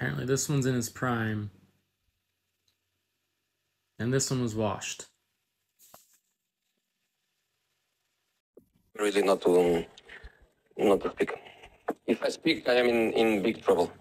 Apparently, this one's in his prime. And this one was washed. Really not to not to speak. If I speak, I am in, in big trouble.